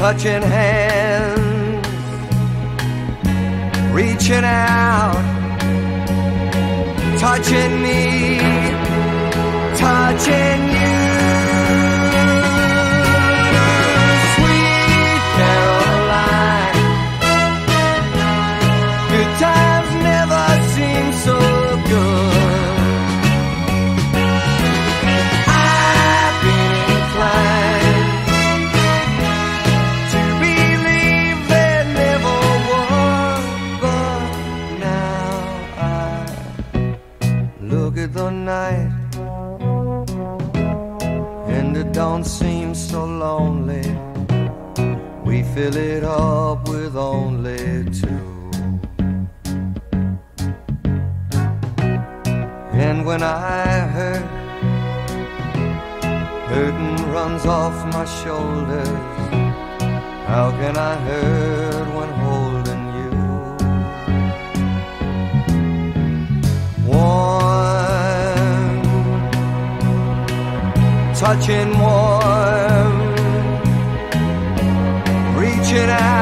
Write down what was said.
Touching hands, reaching out, touching me, don't seem so lonely. We fill it up with only two. And when I hurt, hurting runs off my shoulders. How can I hurt touching warm, reaching out.